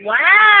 Wow!